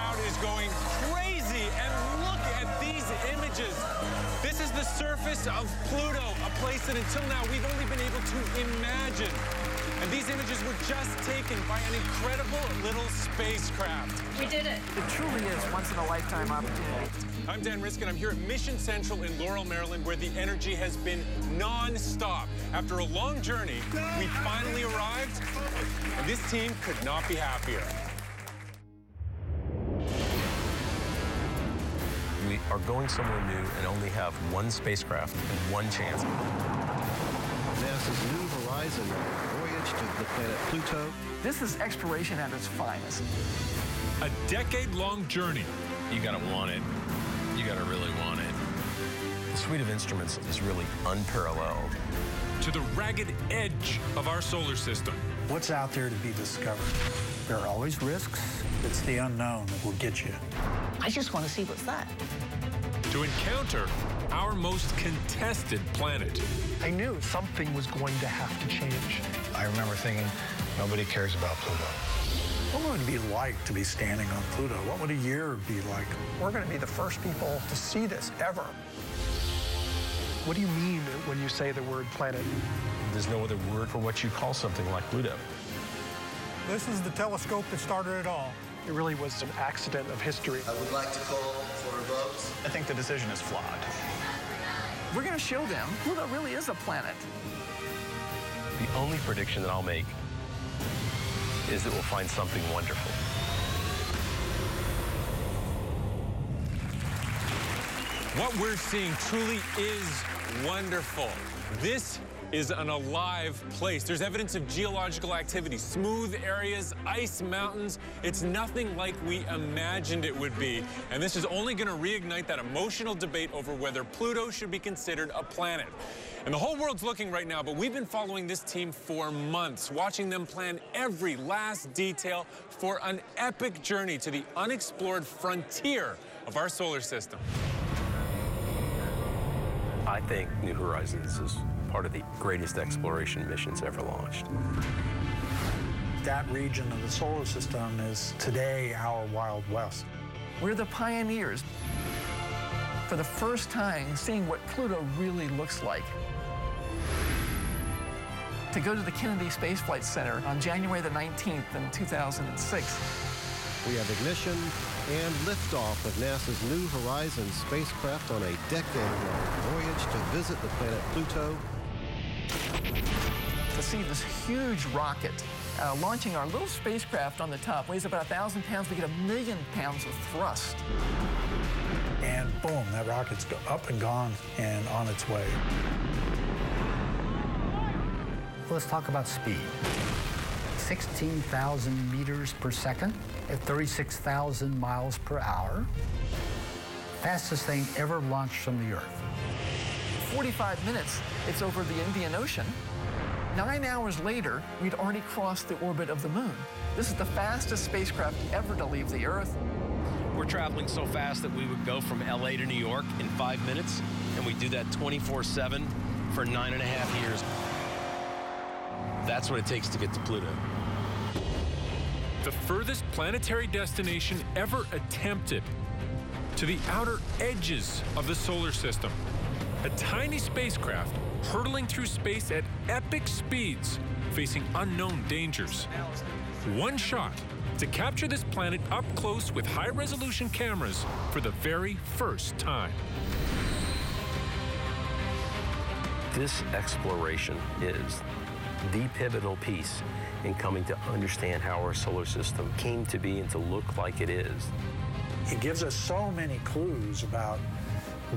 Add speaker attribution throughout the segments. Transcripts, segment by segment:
Speaker 1: crowd is going crazy. And look at these images. This is the surface of Pluto, a place that until now we've only been able to imagine. And these images were just taken by an incredible little spacecraft.
Speaker 2: We did it.
Speaker 3: It truly is once in a lifetime opportunity.
Speaker 1: I'm Dan Riskin. I'm here at Mission Central in Laurel, Maryland, where the energy has been non-stop. After a long journey, we finally arrived, and this team could not be happier.
Speaker 4: Are going somewhere new and only have one spacecraft and one chance.
Speaker 5: NASA's New Horizon voyage to the planet Pluto.
Speaker 3: This is exploration at its finest.
Speaker 6: A decade-long journey.
Speaker 4: You gotta want it. You gotta really want it. The suite of instruments is really unparalleled.
Speaker 6: To the ragged edge of our solar system.
Speaker 7: What's out there to be discovered? There are always risks. It's the unknown that will get you.
Speaker 3: I just want to see what's that.
Speaker 6: To encounter our most contested planet.
Speaker 8: I knew something was going to have to change.
Speaker 9: I remember thinking, nobody cares about Pluto.
Speaker 7: What would it be like to be standing on Pluto? What would a year be like?
Speaker 8: We're going to be the first people to see this ever. What do you mean when you say the word planet?
Speaker 4: There's no other word for what you call something like Pluto.
Speaker 10: This is the telescope that started it all.
Speaker 8: It really was an accident of history.
Speaker 11: I would like to call for a vote.
Speaker 9: I think the decision is flawed.
Speaker 3: We're going to show them Pluto really is a planet.
Speaker 4: The only prediction that I'll make is that we'll find something wonderful.
Speaker 1: What we're seeing truly is wonderful. This is an alive place. There's evidence of geological activity, smooth areas, ice mountains. It's nothing like we imagined it would be. And this is only going to reignite that emotional debate over whether Pluto should be considered a planet. And the whole world's looking right now, but we've been following this team for months, watching them plan every last detail for an epic journey to the unexplored frontier of our solar system.
Speaker 4: I think New Horizons is part of the greatest exploration missions ever launched.
Speaker 7: That region of the solar system is today our Wild West.
Speaker 3: We're the pioneers. For the first time, seeing what Pluto really looks like. To go to the Kennedy Space Flight Center on January the 19th in 2006.
Speaker 5: We have ignition and liftoff of NASA's New Horizons spacecraft on a decade-long voyage to visit the planet Pluto.
Speaker 3: To see this huge rocket uh, launching our little spacecraft on the top, weighs about 1,000 pounds, we get a million pounds of thrust.
Speaker 7: And boom, that rocket's up and gone and on its way.
Speaker 12: Let's talk about speed. 16,000 meters per second at 36,000 miles per hour. Fastest thing ever launched from the Earth.
Speaker 3: 45 minutes, it's over the Indian Ocean. Nine hours later, we'd already crossed the orbit of the moon. This is the fastest spacecraft ever to leave the Earth.
Speaker 4: We're traveling so fast that we would go from LA to New York in five minutes, and we do that 24 7 for nine and a half years. That's what it takes to get to Pluto.
Speaker 6: The furthest planetary destination ever attempted to the outer edges of the solar system. A tiny spacecraft hurtling through space at epic speeds, facing unknown dangers. One shot to capture this planet up close with high resolution cameras for the very first time.
Speaker 4: This exploration is the pivotal piece in coming to understand how our solar system came to be and to look like it is.
Speaker 7: It gives us so many clues about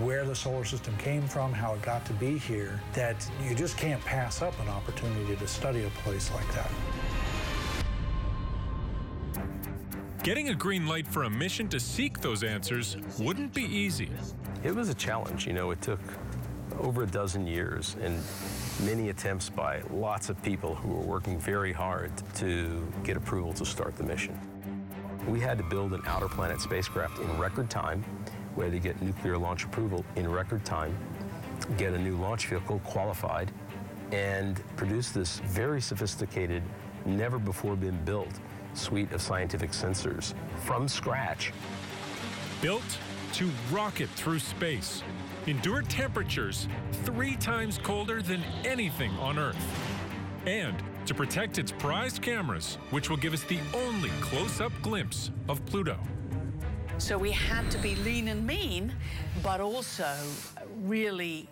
Speaker 7: where the solar system came from, how it got to be here, that you just can't pass up an opportunity to study a place like that.
Speaker 6: Getting a green light for a mission to seek those answers wouldn't be easy.
Speaker 4: It was a challenge. You know, it took over a dozen years and many attempts by lots of people who were working very hard to get approval to start the mission. We had to build an outer planet spacecraft in record time. Had to get nuclear launch approval in record time, get a new launch vehicle qualified, and produce this very sophisticated, never before been built suite of scientific sensors from scratch.
Speaker 1: Built to rocket through space, endure temperatures three times colder than anything on Earth, and to protect its prized cameras, which will give us the only close up glimpse of Pluto.
Speaker 13: So we had to be lean and mean, but also really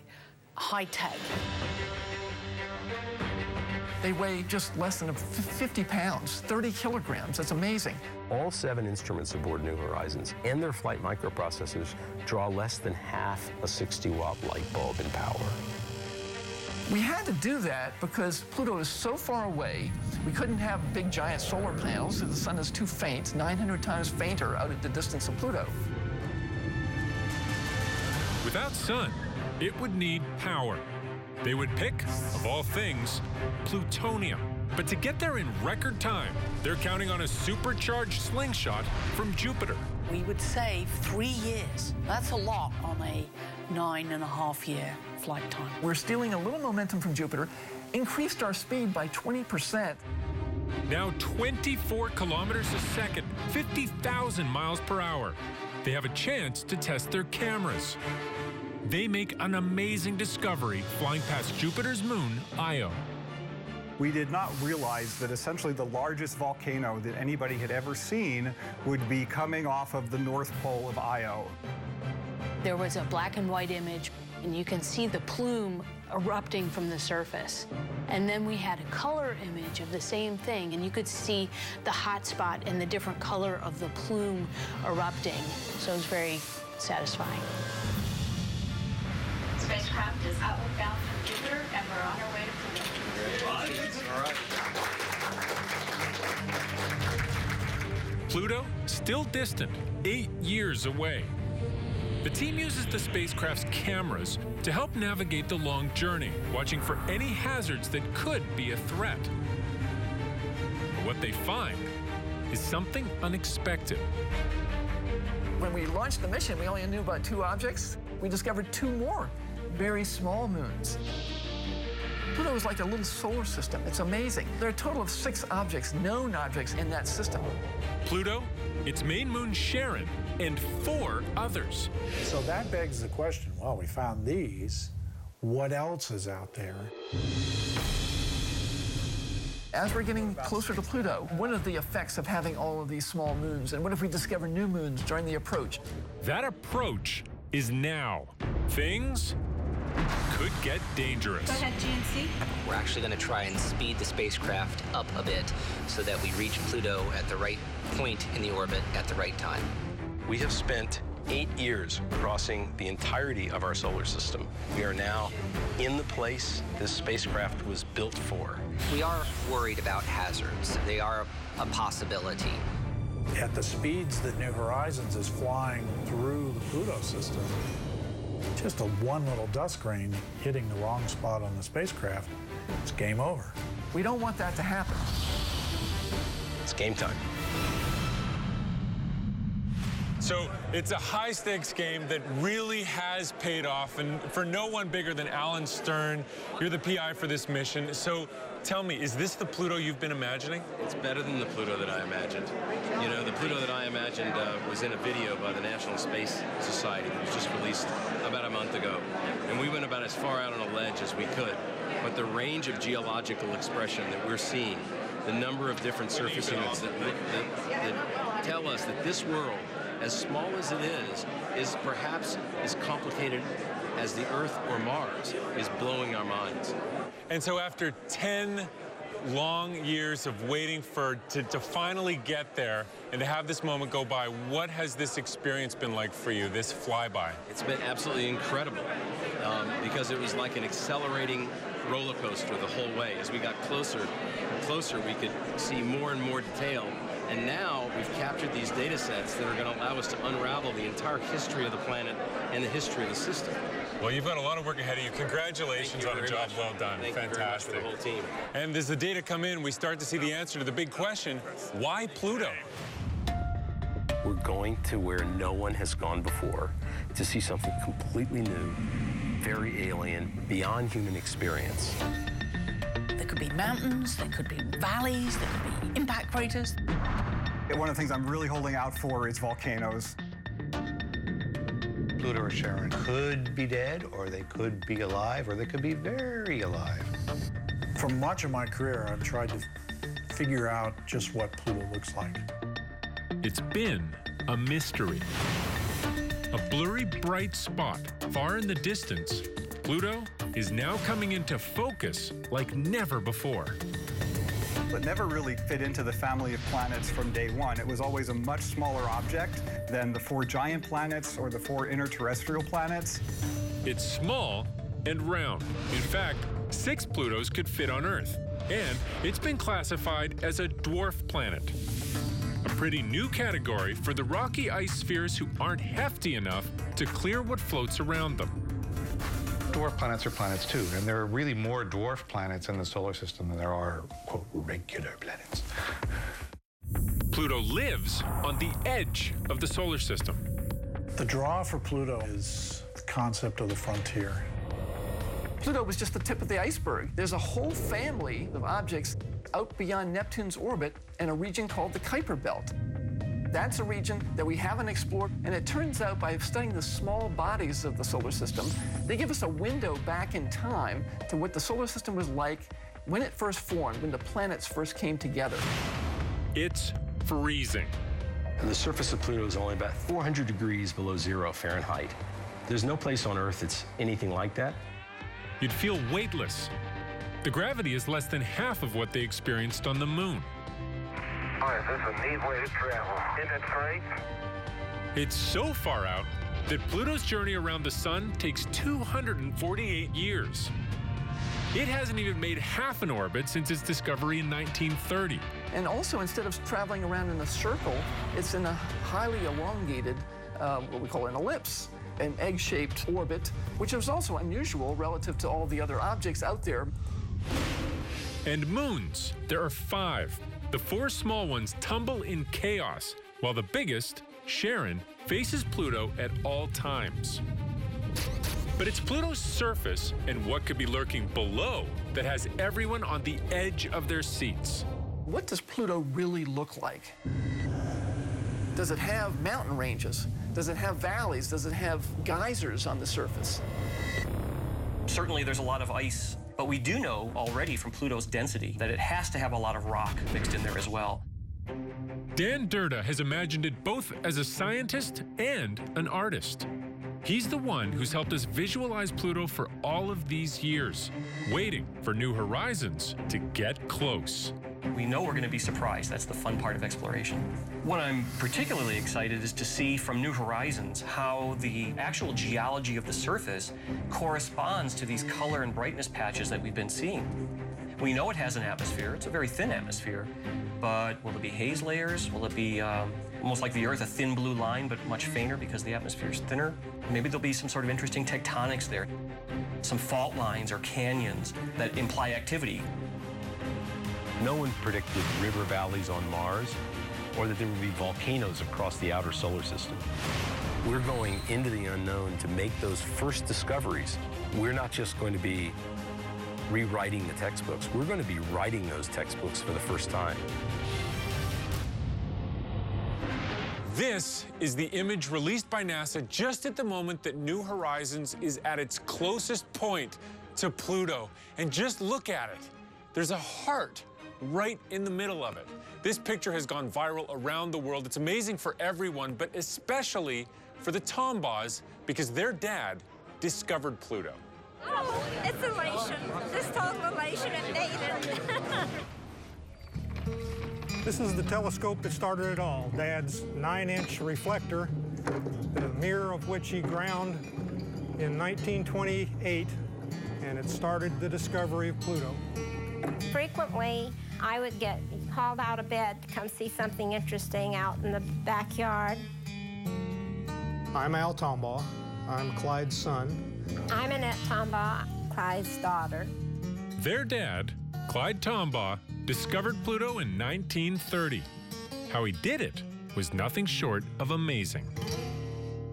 Speaker 13: high tech.
Speaker 3: They weigh just less than 50 pounds, 30 kilograms. That's amazing.
Speaker 4: All seven instruments aboard New Horizons and their flight microprocessors draw less than half a 60 watt light bulb in power.
Speaker 3: We had to do that because Pluto is so far away, we couldn't have big giant solar panels. The sun is too faint, 900 times fainter out at the distance of Pluto.
Speaker 1: Without sun, it would need power. They would pick, of all things, plutonium. But to get there in record time, they're counting on a supercharged slingshot from Jupiter.
Speaker 13: We would save three years. That's a lot on a nine and a half year flight time.
Speaker 3: We're stealing a little momentum from Jupiter, increased our speed by 20%.
Speaker 1: Now 24 kilometers a second, 50,000 miles per hour. They have a chance to test their cameras. They make an amazing discovery flying past Jupiter's moon, Io.
Speaker 14: We did not realize that essentially the largest volcano that anybody had ever seen would be coming off of the North Pole of Io.
Speaker 15: There was a black and white image, and you can see the plume erupting from the surface. And then we had a color image of the same thing, and you could see the hot spot and the different color of the plume erupting. So it was very satisfying.
Speaker 16: Spacecraft is outward bound from Jupiter, and we're on our way to Pluto.
Speaker 1: Pluto, still distant, eight years away. The team uses the spacecraft's cameras to help navigate the long journey, watching for any hazards that could be a threat. But what they find is something unexpected.
Speaker 3: When we launched the mission, we only knew about two objects. We discovered two more very small moons. Pluto is like a little solar system. It's amazing. There are a total of six objects, known objects, in that system.
Speaker 1: Pluto, its main moon Charon and four others.
Speaker 7: So that begs the question well, we found these. What else is out there?
Speaker 3: As we're getting closer to Pluto, what are the effects of having all of these small moons? And what if we discover new moons during the approach?
Speaker 1: That approach is now. Things could get dangerous.
Speaker 16: Go ahead, GNC.
Speaker 17: We're actually going to try and speed the spacecraft up a bit so that we reach Pluto at the right point in the orbit at the right time.
Speaker 4: We have spent eight years crossing the entirety of our solar system. We are now in the place this spacecraft was built for.
Speaker 17: We are worried about hazards. They are a possibility.
Speaker 7: At the speeds that New Horizons is flying through the Pluto system, just a one little dust grain hitting the wrong spot on the spacecraft, it's game over.
Speaker 3: We don't want that to happen.
Speaker 4: It's game time.
Speaker 18: So it's a high stakes game that really has paid off, and for no one bigger than Alan Stern, you're the PI for this mission. So tell me, is this the Pluto you've been imagining?
Speaker 4: It's better than the Pluto that I imagined. You know, the Pluto that I imagined uh, was in a video by the National Space Society that was just released about a month ago. And we went about as far out on a ledge as we could. But the range of geological expression that we're seeing, the number of different surface units that, that, that tell us that this world as small as it is, is perhaps as complicated as the Earth or Mars is blowing our minds.
Speaker 18: And so after 10 long years of waiting for to, to finally get there and to have this moment go by, what has this experience been like for you, this flyby?
Speaker 4: It's been absolutely incredible um, because it was like an accelerating roller coaster the whole way. As we got closer and closer, we could see more and more detail and now we've captured these data sets that are going to allow us to unravel the entire history of the planet and the history of the system.
Speaker 18: Well, you've got a lot of work ahead of you. Congratulations
Speaker 4: you
Speaker 18: on a job
Speaker 4: much.
Speaker 18: well done.
Speaker 4: Thank
Speaker 18: Fantastic.
Speaker 4: You very much for the whole team.
Speaker 18: And as the data come in, we start to see the answer to the big question, why Pluto?
Speaker 4: We're going to where no one has gone before to see something completely new, very alien, beyond human experience.
Speaker 13: There could be mountains, there could be valleys, there could be impact craters.
Speaker 14: One of the things I'm really holding out for is volcanoes.
Speaker 19: Pluto or Charon could be dead, or they could be alive, or they could be very alive.
Speaker 7: For much of my career, I've tried to figure out just what Pluto looks like.
Speaker 1: It's been a mystery. A blurry, bright spot far in the distance, Pluto is now coming into focus like never before.
Speaker 14: But never really fit into the family of planets from day one. It was always a much smaller object than the four giant planets or the four interterrestrial planets.
Speaker 1: It's small and round. In fact, six Plutos could fit on Earth, and it's been classified as a dwarf planet. A pretty new category for the rocky ice spheres who aren't hefty enough to clear what floats around them.
Speaker 19: Dwarf planets are planets too, and there are really more dwarf planets in the solar system than there are, quote, regular planets.
Speaker 1: Pluto lives on the edge of the solar system.
Speaker 7: The draw for Pluto is the concept of the frontier.
Speaker 3: Pluto was just the tip of the iceberg. There's a whole family of objects out beyond Neptune's orbit in a region called the Kuiper Belt. That's a region that we haven't explored, and it turns out by studying the small bodies of the solar system, they give us a window back in time to what the solar system was like when it first formed, when the planets first came together.
Speaker 1: It's freezing.
Speaker 4: And the surface of Pluto is only about 400 degrees below zero Fahrenheit. There's no place on Earth that's anything like that.
Speaker 1: You'd feel weightless. The gravity is less than half of what they experienced on the moon.
Speaker 20: Boy, is this a neat way to travel. Isn't it great?
Speaker 1: It's so far out that Pluto's journey around the sun takes 248 years. It hasn't even made half an orbit since its discovery in 1930.
Speaker 3: And also, instead of traveling around in a circle, it's in a highly elongated, uh, what we call an ellipse, an egg-shaped orbit, which is also unusual relative to all the other objects out there.
Speaker 1: And moons, there are five. The four small ones tumble in chaos, while the biggest, Charon, faces Pluto at all times. But it's Pluto's surface and what could be lurking below that has everyone on the edge of their seats.
Speaker 3: What does Pluto really look like? Does it have mountain ranges? Does it have valleys? Does it have geysers on the surface?
Speaker 21: Certainly, there's a lot of ice, but we do know already from Pluto's density that it has to have a lot of rock mixed in there as well.
Speaker 1: Dan Durda has imagined it both as a scientist and an artist. He's the one who's helped us visualize Pluto for all of these years, waiting for New Horizons to get close.
Speaker 21: We know we're going to be surprised. That's the fun part of exploration. What I'm particularly excited is to see from New Horizons how the actual geology of the surface corresponds to these color and brightness patches that we've been seeing. We know it has an atmosphere. It's a very thin atmosphere. But will it be haze layers? Will it be um, almost like the Earth, a thin blue line, but much fainter because the atmosphere is thinner? Maybe there'll be some sort of interesting tectonics there, some fault lines or canyons that imply activity.
Speaker 4: No one predicted river valleys on Mars or that there would be volcanoes across the outer solar system. We're going into the unknown to make those first discoveries. We're not just going to be rewriting the textbooks. We're going to be writing those textbooks for the first time.
Speaker 18: This is the image released by NASA just at the moment that New Horizons is at its closest point to Pluto. And just look at it. There's a heart right in the middle of it. This picture has gone viral around the world. It's amazing for everyone, but especially for the Tombaugh because their dad discovered Pluto.
Speaker 22: Oh, it's elation. Just total elation and Nathan.
Speaker 10: This is the telescope that started it all. Dad's nine-inch reflector, the mirror of which he ground in 1928, and it started the discovery of Pluto.
Speaker 23: Frequently, I would get hauled out of bed to come see something interesting out in the backyard.
Speaker 10: I'm Al Tombaugh. I'm Clyde's son.
Speaker 23: I'm Annette Tombaugh, Clyde's daughter.
Speaker 1: Their dad, Clyde Tombaugh, discovered Pluto in 1930. How he did it was nothing short of amazing.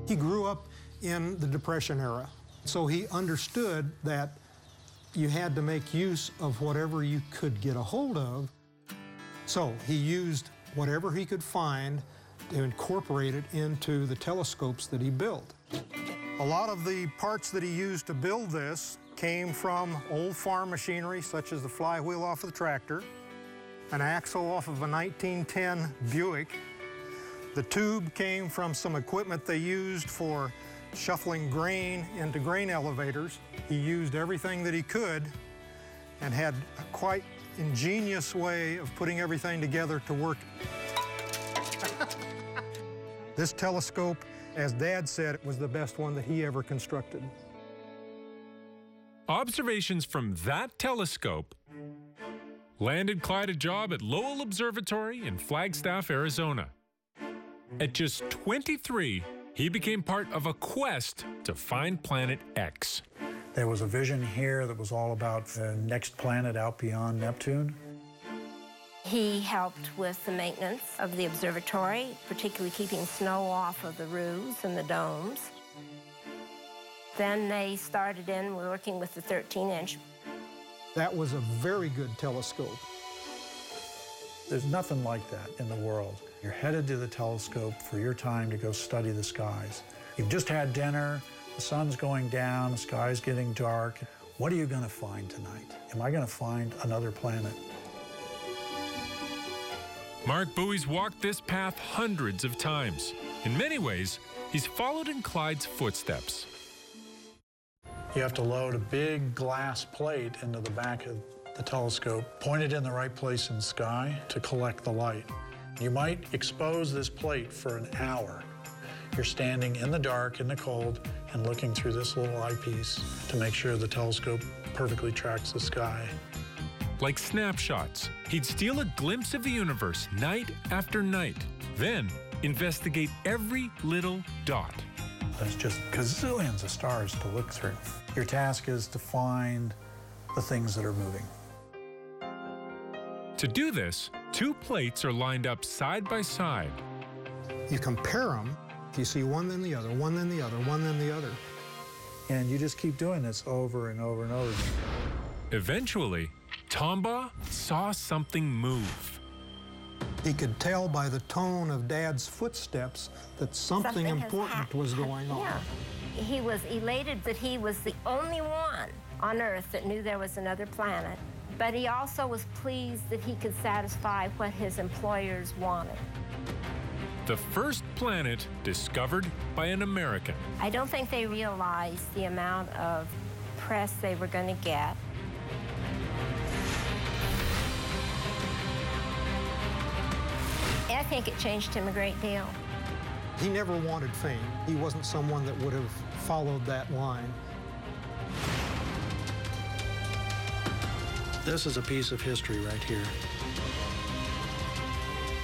Speaker 10: He grew up in the Depression era, so he understood that you had to make use of whatever you could get a hold of. So he used whatever he could find to incorporate it into the telescopes that he built. A lot of the parts that he used to build this came from old farm machinery, such as the flywheel off of the tractor, an axle off of a 1910 Buick. The tube came from some equipment they used for shuffling grain into grain elevators. He used everything that he could and had a quite ingenious way of putting everything together to work. this telescope, as Dad said, it was the best one that he ever constructed.
Speaker 1: Observations from that telescope landed Clyde a job at Lowell Observatory in Flagstaff, Arizona. At just 23, he became part of a quest to find Planet X.
Speaker 7: There was a vision here that was all about the next planet out beyond Neptune.
Speaker 23: He helped with the maintenance of the observatory, particularly keeping snow off of the roofs and the domes. Then they started in working with the 13 inch.
Speaker 10: That was a very good telescope.
Speaker 7: There's nothing like that in the world. You're headed to the telescope for your time to go study the skies. You've just had dinner, the sun's going down, the sky's getting dark. What are you going to find tonight? Am I going to find another planet?
Speaker 1: Marc Buie's walked this path hundreds of times. In many ways, he's followed in Clyde's footsteps.
Speaker 7: You have to load a big glass plate into the back of the telescope, point it in the right place in the sky to collect the light. You might expose this plate for an hour. You're standing in the dark, in the cold, and looking through this little eyepiece to make sure the telescope perfectly tracks the sky.
Speaker 1: Like snapshots, he'd steal a glimpse of the universe night after night, then investigate every little dot.
Speaker 7: There's just gazillions of stars to look through. Your task is to find the things that are moving.
Speaker 1: To do this, two plates are lined up side by side.
Speaker 10: You compare them, you see one then the other, one then the other, one then the other.
Speaker 7: And you just keep doing this over and over and over again.
Speaker 1: Eventually, Tombaugh saw something move.
Speaker 10: He could tell by the tone of Dad's footsteps that something,
Speaker 23: Something
Speaker 10: important
Speaker 23: hap-
Speaker 10: was going on.
Speaker 23: Yeah. He was elated that he was the only one on Earth that knew there was another planet. But he also was pleased that he could satisfy what his employers wanted.
Speaker 1: The first planet discovered by an American.
Speaker 23: I don't think they realized the amount of press they were going to get. I think it changed him a great deal.
Speaker 10: He never wanted fame. He wasn't someone that would have followed that line.
Speaker 7: This is a piece of history right here.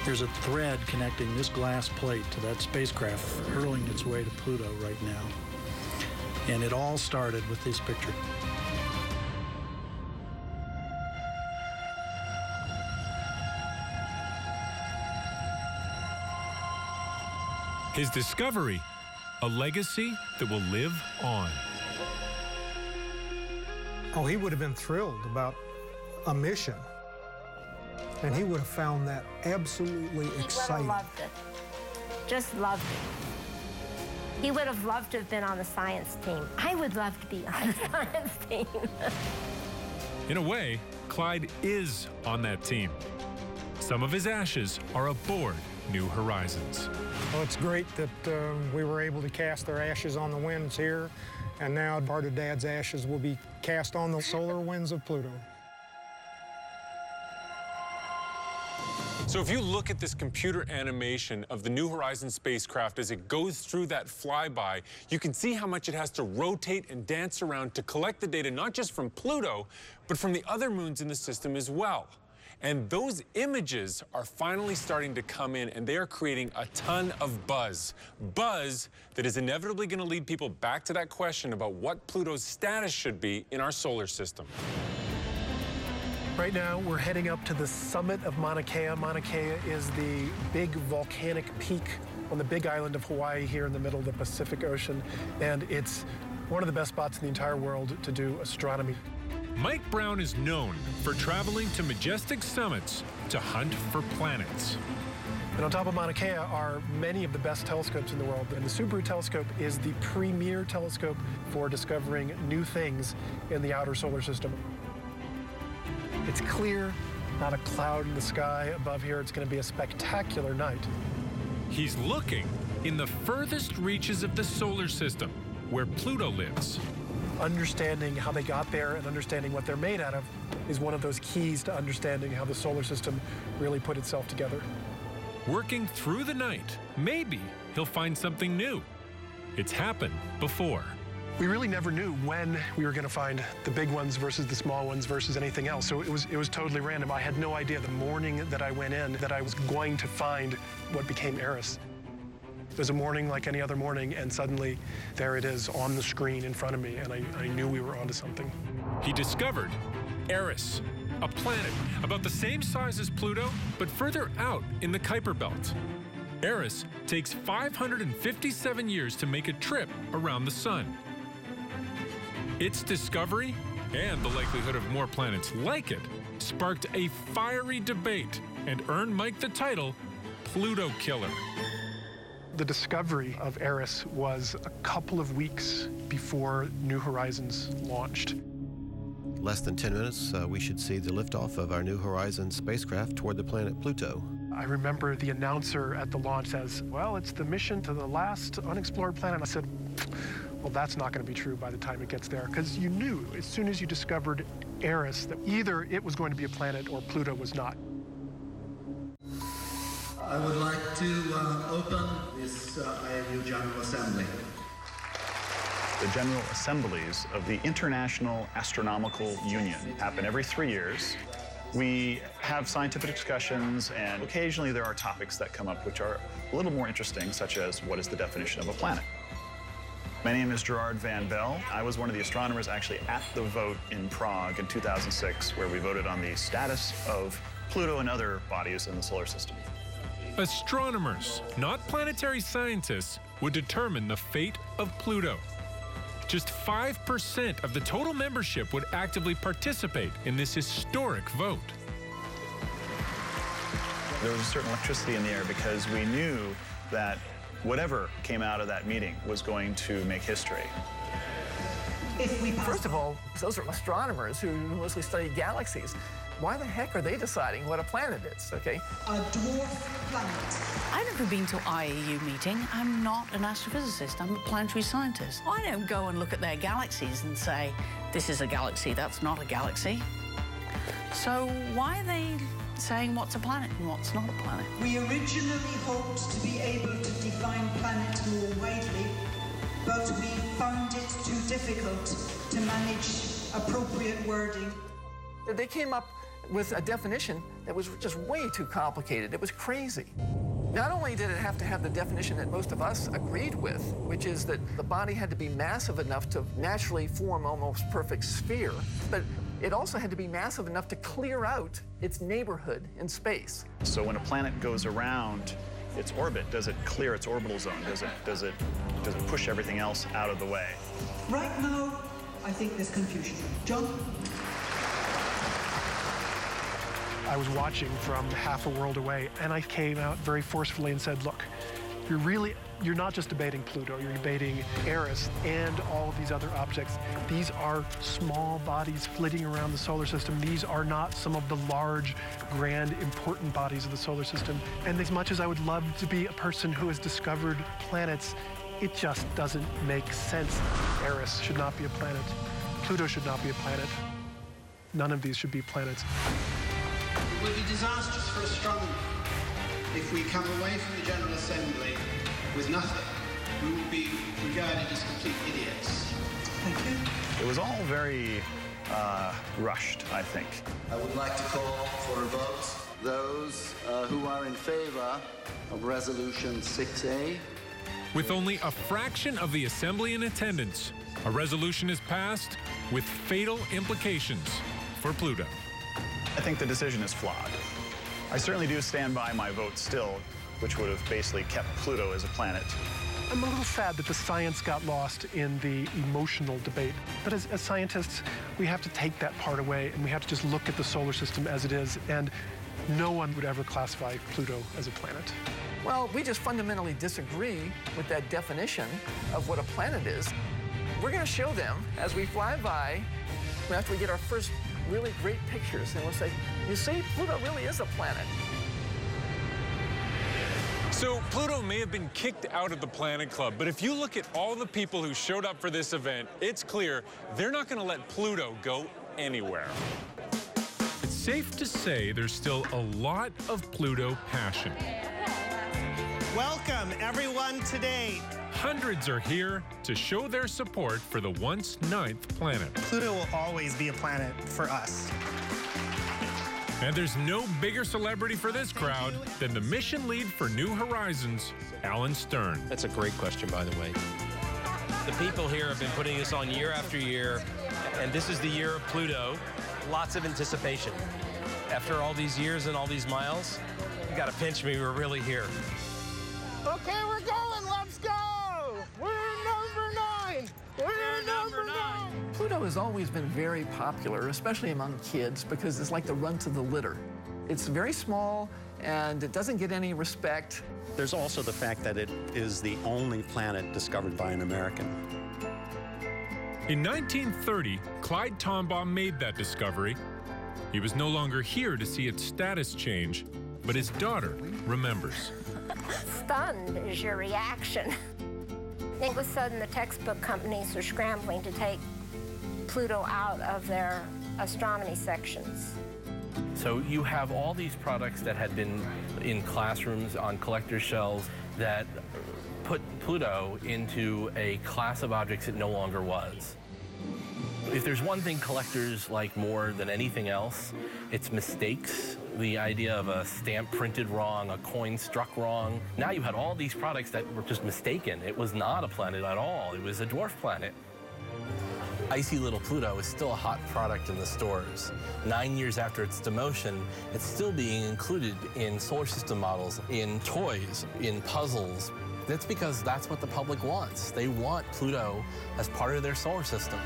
Speaker 7: There's a thread connecting this glass plate to that spacecraft hurling its way to Pluto right now. And it all started with this picture.
Speaker 1: His discovery, a legacy that will live on.
Speaker 10: Oh, he would have been thrilled about a mission. And he would have found that absolutely
Speaker 23: He would have
Speaker 10: exciting.
Speaker 23: loved it. Just loved it. He would have loved to have been on the science team. I would love to be on the science team.
Speaker 1: In a way, Clyde is on that team. Some of his ashes are aboard New Horizons.
Speaker 10: Well, it's great that um, we were able to cast their ashes on the winds here, and now part of Dad's ashes will be cast on the solar winds of Pluto.
Speaker 18: So if you look at this computer animation of the New Horizons spacecraft as it goes through that flyby, you can see how much it has to rotate and dance around to collect the data, not just from Pluto, but from the other moons in the system as well. And those images are finally starting to come in, and they are creating a ton of buzz. Buzz that is inevitably going to lead people back to that question about what Pluto's status should be in our solar system.
Speaker 8: Right now, we're heading up to the summit of Mauna Kea. Mauna Kea is the big volcanic peak on the big island of Hawaii here in the middle of the Pacific Ocean, and it's one of the best spots in the entire world to do astronomy.
Speaker 1: Mike Brown is known for traveling to majestic summits to hunt for planets.
Speaker 8: And on top of Mauna Kea are many of the best telescopes in the world. And the Subaru telescope is the premier telescope for discovering new things in the outer solar system. It's clear, not a cloud in the sky above here. It's going to be a spectacular night.
Speaker 1: He's looking in the furthest reaches of the solar system, where Pluto lives.
Speaker 8: Understanding how they got there and understanding what they're made out of is one of those keys to understanding how the solar system really put itself together.
Speaker 1: Working through the night, maybe he'll find something new. It's happened before.
Speaker 8: We really never knew when we were going to find the big ones versus the small ones versus anything else. So it was it was totally random. I had no idea the morning that I went in that I was going to find what became Eris. It was a morning like any other morning, and suddenly there it is on the screen in front of me, and I, I knew we were onto something.
Speaker 1: He discovered Eris, a planet about the same size as Pluto, but further out in the Kuiper Belt. Eris takes 557 years to make a trip around the Sun. Its discovery, and the likelihood of more planets like it, sparked a fiery debate and earned Mike the title Pluto Killer.
Speaker 8: The discovery of Eris was a couple of weeks before New Horizons launched.
Speaker 5: Less than 10 minutes, uh, we should see the liftoff of our New Horizons spacecraft toward the planet Pluto.
Speaker 8: I remember the announcer at the launch says, Well, it's the mission to the last unexplored planet. I said, Well, that's not going to be true by the time it gets there. Because you knew as soon as you discovered Eris that either it was going to be a planet or Pluto was not.
Speaker 9: I would like to uh, open this uh, IAU General Assembly.
Speaker 24: The General Assemblies of the International Astronomical Union happen every three years. We have scientific discussions, and occasionally there are topics that come up which are a little more interesting, such as what is the definition of a planet? My name is Gerard Van Belle. I was one of the astronomers actually at the vote in Prague in 2006, where we voted on the status of Pluto and other bodies in the solar system.
Speaker 1: Astronomers, not planetary scientists, would determine the fate of Pluto. Just 5% of the total membership would actively participate in this historic vote.
Speaker 24: There was a certain electricity in the air because we knew that whatever came out of that meeting was going to make history.
Speaker 3: If we First of all, those are astronomers who mostly study galaxies. Why the heck are they deciding what a planet is, okay?
Speaker 13: A dwarf planet. I've never been to IAU meeting. I'm not an astrophysicist. I'm a planetary scientist. I don't go and look at their galaxies and say, this is a galaxy, that's not a galaxy. So why are they saying what's a planet and what's not a planet?
Speaker 25: We originally hoped to be able to define planet more widely, but we found it too difficult to manage appropriate wording.
Speaker 3: They came up with a definition that was just way too complicated. It was crazy. Not only did it have to have the definition that most of us agreed with, which is that the body had to be massive enough to naturally form almost perfect sphere, but it also had to be massive enough to clear out its neighborhood in space.
Speaker 24: So when a planet goes around its orbit, does it clear its orbital zone? Does it, does it, does it push everything else out of the way?
Speaker 25: Right now, I think there's confusion. John?
Speaker 8: I was watching from half a world away, and I came out very forcefully and said, look, you're really, you're not just debating Pluto, you're debating Eris and all of these other objects. These are small bodies flitting around the solar system. These are not some of the large, grand, important bodies of the solar system. And as much as I would love to be a person who has discovered planets, it just doesn't make sense. Eris should not be a planet. Pluto should not be a planet. None of these should be planets.
Speaker 9: It will be disastrous for astronomy if we come away from the General Assembly with nothing. We will be regarded as complete idiots.
Speaker 25: Thank you.
Speaker 24: It was all very uh, rushed, I think.
Speaker 9: I would like to call for a vote. Those uh, who are in favor of Resolution 6A.
Speaker 1: With only a fraction of the assembly in attendance, a resolution is passed with fatal implications for Pluto.
Speaker 24: I think the decision is flawed. I certainly do stand by my vote still, which would have basically kept Pluto as a planet.
Speaker 8: I'm a little sad that the science got lost in the emotional debate. But as, as, scientists, we have to take that part away and we have to just look at the solar system as it is. And
Speaker 26: no one would ever classify Pluto as a planet.
Speaker 3: Well, we just fundamentally disagree with that definition of what a planet is. We're going to show them as we fly by, after we get our first really great pictures, and we'll say, you see, Pluto really is a planet.
Speaker 27: So Pluto may have been kicked out of the Planet Club, but if you look at all the people who showed up for this event, it's clear they're not going to let Pluto go anywhere.
Speaker 1: It's safe to say there's still a lot of Pluto passion.
Speaker 28: Welcome, everyone, today.
Speaker 1: Hundreds are here to show their support for the once ninth planet.
Speaker 28: Pluto will always be a planet for us.
Speaker 1: And there's no bigger celebrity for this crowd than the mission lead for New Horizons, Alan Stern.
Speaker 18: That's a great question, by the way. The people here have been putting this on year after year, and this is the year of Pluto. Lots of anticipation. After all these years and all these miles, you got to pinch me. We're really here.
Speaker 28: Okay,
Speaker 3: Pluto has always been very popular, especially among kids, because it's like the run to the litter. It's very small and it doesn't get any respect.
Speaker 11: There's also the fact that it is the only planet discovered by an American.
Speaker 1: In 1930, Clyde Tombaugh made that discovery. He was no longer here to see its status change, but his daughter remembers.
Speaker 23: Stunned is your reaction. All of a sudden, the textbook companies are scrambling to take Pluto out of their astronomy sections.
Speaker 18: So you have all these products that had been in classrooms on collector shelves that put Pluto into a class of objects it no longer was. If there's one thing collectors like more than anything else, it's mistakes. The idea of a stamp printed wrong, a coin struck wrong. Now you had all these products that were just mistaken. It was not a planet at all. It was a dwarf planet. Icy Little Pluto is still a hot product in the stores. Nine years after its demotion, it's still being included in solar system models, in toys, in puzzles. That's because that's what the public wants. They want Pluto as part of their solar system.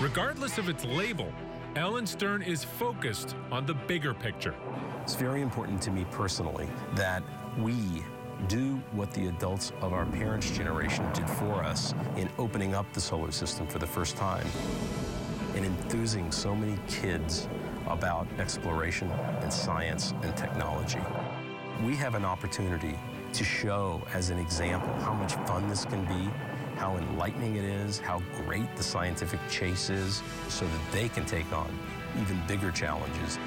Speaker 1: Regardless of its label, Alan Stern is focused on the bigger picture.
Speaker 18: It's very important to me personally that we do what the adults of our parents' generation did for us in opening up the solar system for the first time and enthusing so many kids about exploration and science and technology. We have an opportunity to show as an example how much fun this can be, how enlightening it is, how great the scientific chase is, so that they can take on even bigger challenges.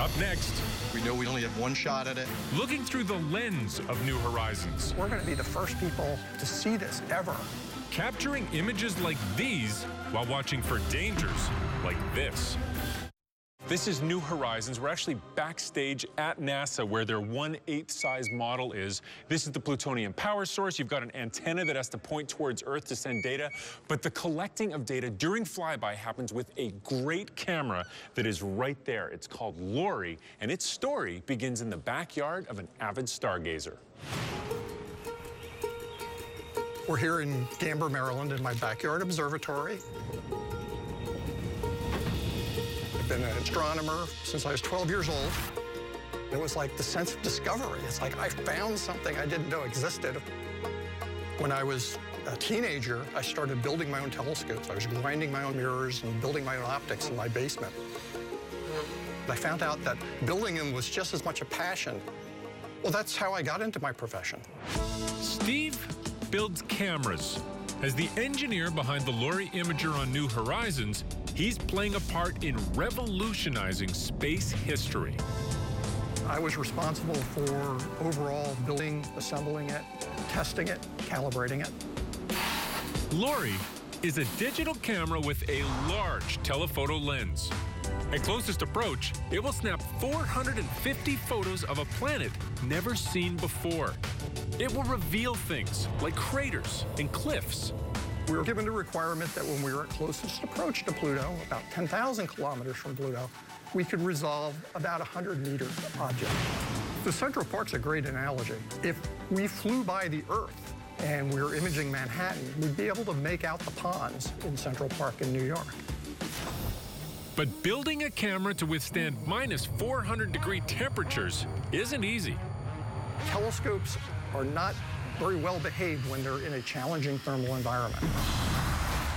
Speaker 1: Up next,
Speaker 9: we know we only have one shot at it.
Speaker 1: Looking through the lens of New Horizons.
Speaker 26: We're going to be the first people to see this ever.
Speaker 1: Capturing images like these while watching for dangers like this. This is New Horizons. We're actually backstage at NASA where their 1 8 size model is. This is the plutonium power source. You've got an antenna that has to point towards Earth to send data. But the collecting of data during flyby happens with a great camera that is right there. It's called LORRI, and its story begins in the backyard of an avid stargazer.
Speaker 26: We're here in Gamber, Maryland, in my backyard observatory. Been an astronomer since I was 12 years old. It was like the sense of discovery. It's like I found something I didn't know existed. When I was a teenager, I started building my own telescopes. I was grinding my own mirrors and building my own optics in my basement. I found out that building them was just as much a passion. Well, that's how I got into my profession.
Speaker 1: Steve builds cameras. As the engineer behind the LORRI Imager on New Horizons, he's playing a part in revolutionizing space history.
Speaker 26: I was responsible for overall building, assembling it, testing it, calibrating it.
Speaker 1: LORRI is a digital camera with a large telephoto lens. At closest approach, it will snap 450 photos of a planet never seen before. It will reveal things like craters and cliffs.
Speaker 26: We were given the requirement that when we were at closest approach to Pluto, about 10,000 kilometers from Pluto, we could resolve about a 100 meter object. The Central Park's a great analogy. If we flew by the Earth and we were imaging Manhattan, we'd be able to make out the ponds in Central Park in New York.
Speaker 1: But building a camera to withstand minus 400 degree temperatures isn't easy.
Speaker 26: Telescopes are not very well behaved when they're in a challenging thermal environment.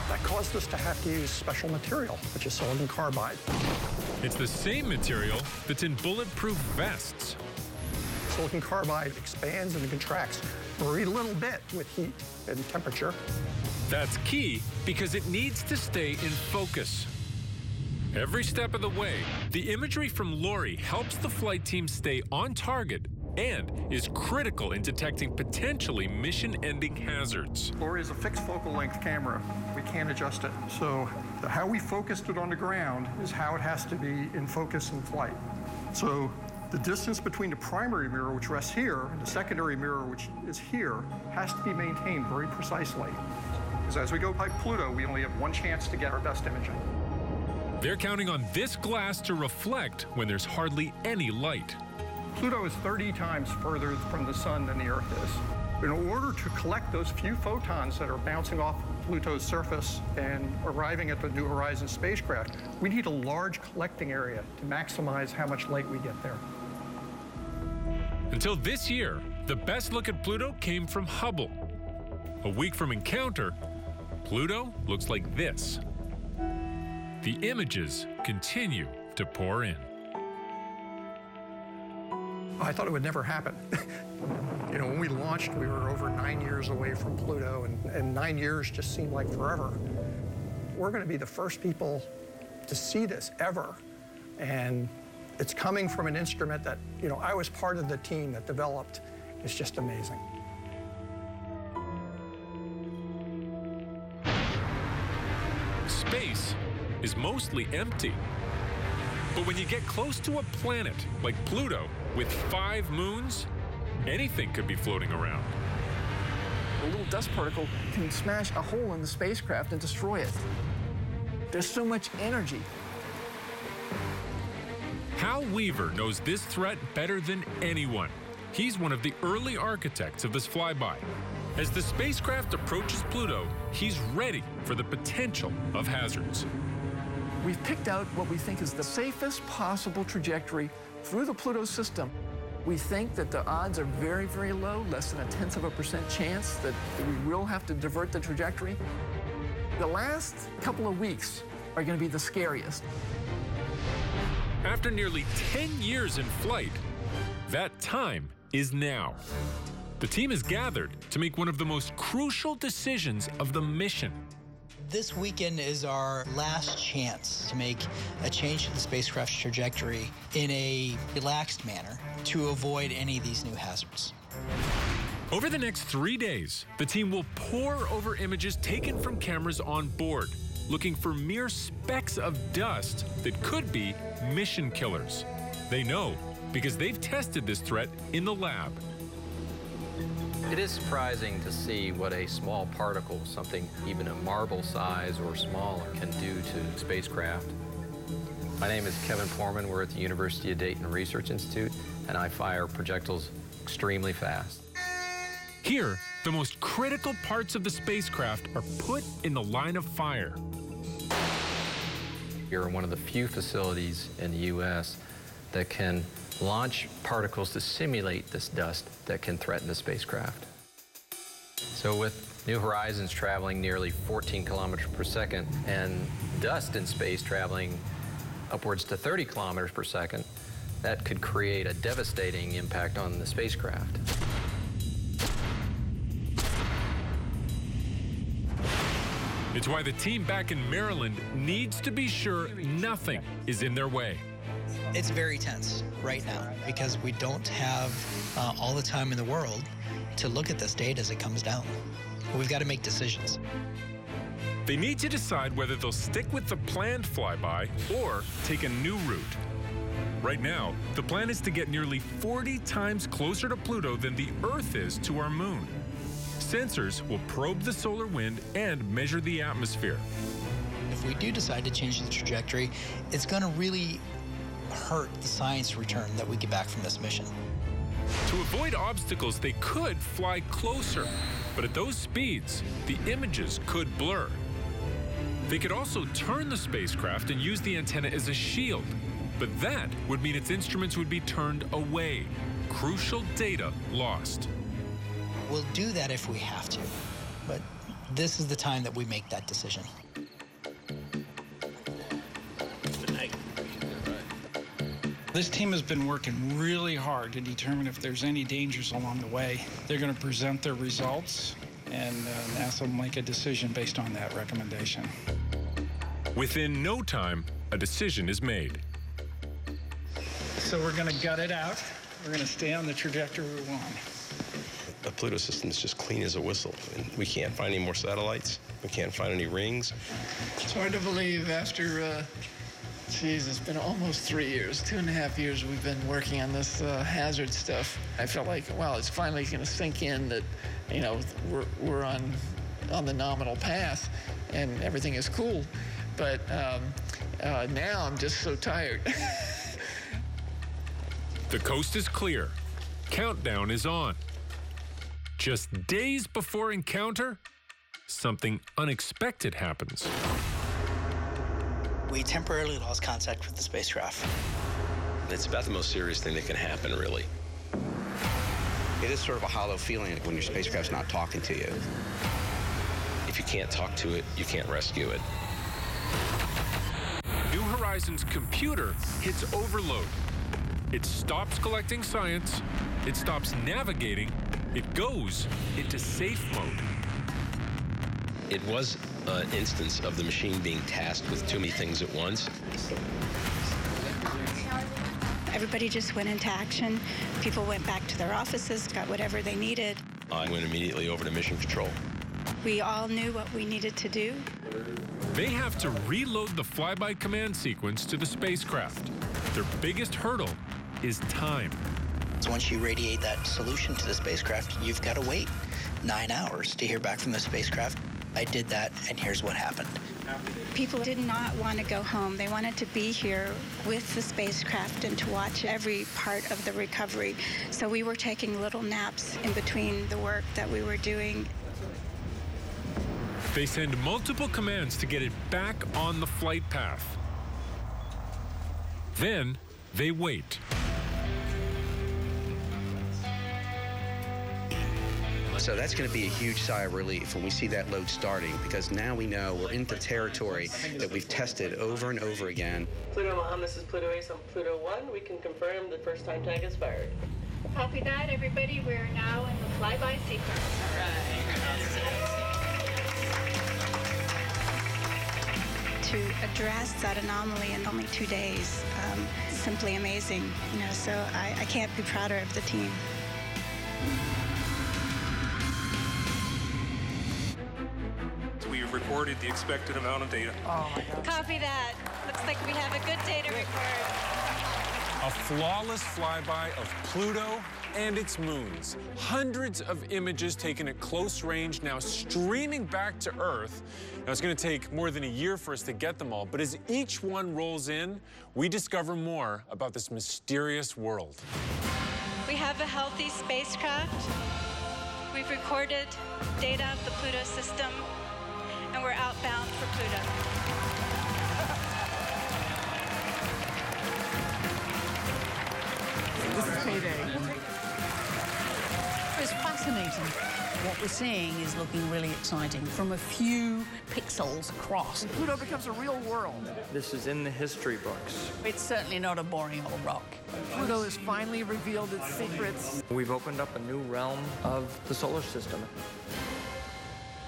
Speaker 26: That caused us to have to use special material, which is silicon carbide.
Speaker 1: It's the same material that's in bulletproof vests.
Speaker 26: Silicon carbide expands and contracts very little bit with heat and temperature.
Speaker 1: That's key because it needs to stay in focus. Every step of the way, the imagery from LORRI helps the flight team stay on target and is critical in detecting potentially mission-ending hazards.
Speaker 26: LORRI is a fixed focal length camera. We can't adjust it. So the, how we focused it on the ground is how it has to be in focus in flight. So the distance between the primary mirror, which rests here, and the secondary mirror, which is here, has to be maintained very precisely. Because as we go by Pluto, we only have one chance to get our best imaging.
Speaker 1: They're counting on this glass to reflect when there's hardly any light.
Speaker 26: Pluto is 30 times further from the sun than the Earth is. In order to collect those few photons that are bouncing off Pluto's surface and arriving at the New Horizons spacecraft, we need a large collecting area to maximize how much light we get there.
Speaker 1: Until this year, the best look at Pluto came from Hubble. A week from Encounter, Pluto looks like this. The images continue to pour in.
Speaker 26: I thought it would never happen. you know, when we launched, we were over nine years away from Pluto, and, and nine years just seemed like forever. We're going to be the first people to see this ever. And it's coming from an instrument that, you know, I was part of the team that developed. It's just amazing.
Speaker 1: Space is mostly empty. But when you get close to a planet like Pluto with five moons, anything could be floating around.
Speaker 3: A little dust particle can smash a hole in the spacecraft and destroy it. There's so much energy.
Speaker 1: Hal Weaver knows this threat better than anyone. He's one of the early architects of this flyby. As the spacecraft approaches Pluto, he's ready for the potential of hazards.
Speaker 3: We've picked out what we think is the safest possible trajectory through the Pluto system. We think that the odds are very, very low, less than a tenth of a percent chance that we will have to divert the trajectory. The last couple of weeks are going to be the scariest.
Speaker 1: After nearly 10 years in flight, that time is now. The team is gathered to make one of the most crucial decisions of the mission.
Speaker 29: This weekend is our last chance to make a change to the spacecraft's trajectory in a relaxed manner to avoid any of these new hazards.
Speaker 1: Over the next three days, the team will pore over images taken from cameras on board, looking for mere specks of dust that could be mission killers. They know because they've tested this threat in the lab.
Speaker 4: It is surprising to see what a small particle, something even a marble size or smaller, can do to spacecraft. My name is Kevin Poormon. We're at the University of Dayton Research Institute, and I fire projectiles extremely fast.
Speaker 1: Here, the most critical parts of the spacecraft are put in the line of fire.
Speaker 4: You're one of the few facilities in the U.S. that can launch particles to simulate this dust that can threaten the spacecraft. So with New Horizons traveling nearly 14 kilometers per second and dust in space traveling upwards to 30 kilometers per second, that could create a devastating impact on the spacecraft.
Speaker 1: It's why the team back in Maryland needs to be sure nothing is in their way.
Speaker 29: It's very tense right now because we don't have uh, all the time in the world to look at this data as it comes down. We've got to make decisions.
Speaker 1: They need to decide whether they'll stick with the planned flyby or take a new route. Right now, the plan is to get nearly 40 times closer to Pluto than the Earth is to our moon. Sensors will probe the solar wind and measure the atmosphere.
Speaker 29: If we do decide to change the trajectory, it's going to really hurt the science return that we get back from this mission.
Speaker 1: To avoid obstacles, they could fly closer, but at those speeds, the images could blur. They could also turn the spacecraft and use the antenna as a shield, but that would mean its instruments would be turned away. Crucial data lost.
Speaker 29: We'll do that if we have to, but this is the time that we make that decision.
Speaker 30: This team has been working really hard to determine if there's any dangers along the way. They're going to present their results, and uh, NASA will make a decision based on that recommendation.
Speaker 1: Within no time, a decision is made.
Speaker 30: So we're going to gut it out. We're going to stay on the trajectory we want.
Speaker 4: The Pluto system is just clean as a whistle, and we can't find any more satellites. We can't find any rings.
Speaker 3: It's hard to believe after, uh, geez, it's been almost three years, two and a half years we've been working on this uh, hazard stuff. I felt like, wow, it's finally going to sink in that, you know, we're, we're on, on the nominal path and everything is cool. But um, uh, now I'm just so tired.
Speaker 1: The coast is clear. Countdown is on. Just days before encounter, something unexpected happens.
Speaker 29: We temporarily lost contact with the spacecraft.
Speaker 4: It's about the most serious thing that can happen, really.
Speaker 11: It is sort of a hollow feeling when your spacecraft's not talking to you.
Speaker 4: If you can't talk to it, you can't rescue it.
Speaker 1: New Horizons computer hits overload. It stops collecting science, it stops navigating, it goes into safe mode.
Speaker 4: It was an instance of the machine being tasked with too many things at once.
Speaker 31: Everybody just went into action. People went back to their offices, got whatever they needed.
Speaker 4: I went immediately over to mission control.
Speaker 31: We all knew what we needed to do.
Speaker 1: They have to reload the flyby command sequence to the spacecraft. Their biggest hurdle is time.
Speaker 29: So once you radiate that solution to the spacecraft, you've got to wait nine hours to hear back from the spacecraft. I did that, and here's what happened.
Speaker 31: People did not want to go home. They wanted to be here with the spacecraft and to watch every part of the recovery. So we were taking little naps in between the work that we were doing.
Speaker 1: They send multiple commands to get it back on the flight path. Then they wait.
Speaker 11: So that's going to be a huge sigh of relief when we see that load starting because now we know we're into territory that we've tested over and over again.
Speaker 32: Pluto Mom, this is Pluto Ace on Pluto 1. We can confirm the first time tag is fired.
Speaker 2: Copy that, everybody. We're now in the flyby sequence. All right.
Speaker 31: To address that anomaly in only two days, um, simply amazing. You know, so I, I can't be prouder of the team.
Speaker 1: Recorded the expected amount of data.
Speaker 3: Oh my God.
Speaker 2: Copy that. Looks like we have a good data record.
Speaker 18: A flawless flyby of Pluto and its moons. Hundreds of images taken at close range, now streaming back to Earth. Now, it's going to take more than a year for us to get them all, but as each one rolls in, we discover more about this mysterious world.
Speaker 2: We have a healthy spacecraft. We've recorded data of the Pluto system, and we're outbound for Pluto.
Speaker 3: This is payday.
Speaker 13: It's fascinating. What we're seeing is looking really exciting from a few pixels across.
Speaker 3: Pluto becomes a real world.
Speaker 33: This is in the history books.
Speaker 13: It's certainly not a boring old rock.
Speaker 3: Pluto has finally revealed its secrets.
Speaker 33: We've opened up a new realm of the solar system.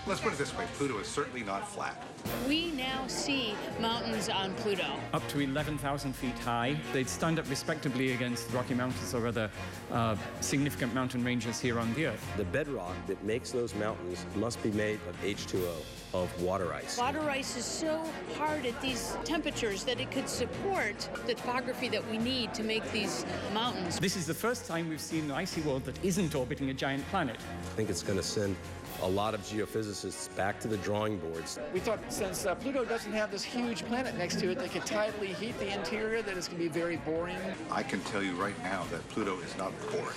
Speaker 34: Let's put it this way Pluto is certainly not flat.
Speaker 35: We now see mountains on Pluto.
Speaker 36: Up to 11,000 feet high. They'd stand up respectably against Rocky Mountains or other uh, significant mountain ranges here on the Earth.
Speaker 4: The bedrock that makes those mountains must be made of H2O, of water ice.
Speaker 35: Water ice is so hard at these temperatures that it could support the topography that we need to make these mountains.
Speaker 36: This is the first time we've seen an icy world that isn't orbiting a giant planet.
Speaker 4: I think it's going to send a lot of geophysicists back to the drawing boards.
Speaker 3: We thought since uh, Pluto doesn't have this huge planet next to it that could tidally heat the interior, that it's going to be very boring.
Speaker 34: I can tell you right now that Pluto is not boring.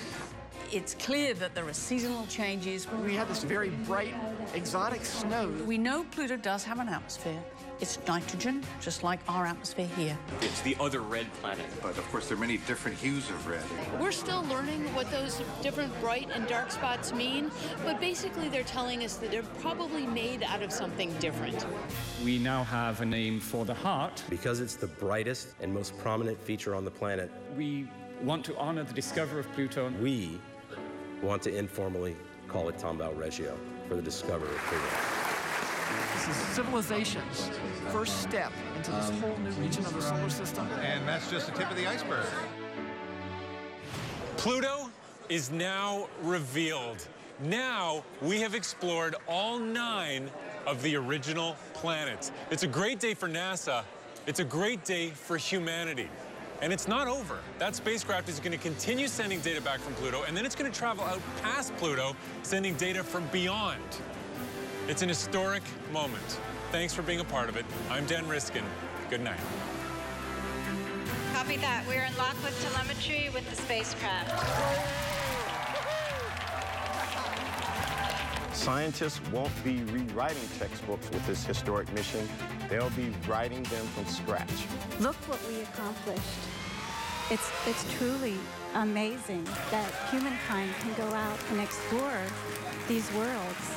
Speaker 13: It's clear that there are seasonal changes.
Speaker 3: We have this very bright, exotic snow.
Speaker 13: We know Pluto does have an atmosphere.
Speaker 37: It's nitrogen, just like our atmosphere here.
Speaker 38: It's the other red planet.
Speaker 39: But of course, there are many different hues of red.
Speaker 13: We're still learning what those different bright and dark spots mean, but basically they're telling us that they're probably made out of something different.
Speaker 36: We now have a name for the heart.
Speaker 4: Because it's the brightest and most prominent feature on the planet,
Speaker 36: We want to honor the discoverer of Pluto.
Speaker 4: we want to informally call it Tombaugh Regio for the discoverer of Pluto.
Speaker 3: This is civilization's first step into this um, whole new region of the solar system.
Speaker 39: And that's just the tip of the iceberg.
Speaker 1: Pluto is now revealed. Now we have explored all nine of the original planets. It's a great day for NASA. It's a great day for humanity. And it's not over. That spacecraft is going to continue sending data back from Pluto, and then it's going to travel out past Pluto, sending data from beyond. It's an historic moment. Thanks for being a part of it. I'm Dan Riskin. Good night.
Speaker 2: Copy that. We're in lock with telemetry with the spacecraft.
Speaker 11: Scientists won't be rewriting textbooks with this historic mission. They'll be writing them from scratch.
Speaker 40: Look what we accomplished. It's, it's truly amazing that humankind can go out and explore these worlds